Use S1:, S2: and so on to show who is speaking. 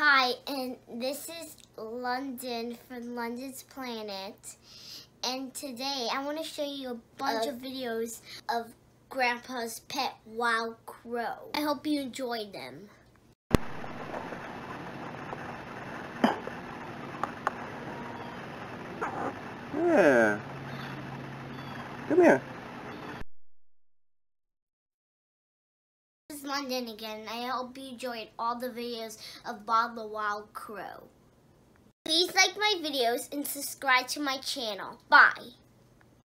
S1: Hi, and this is London from London's Planet. And today I want to show you a bunch of videos of Grandpa's pet wild crow. I hope you enjoy them.
S2: Yeah. Come here.
S1: London again. I hope you enjoyed all the videos of Bob the Wild Crow. Please like my videos and subscribe to my channel. Bye.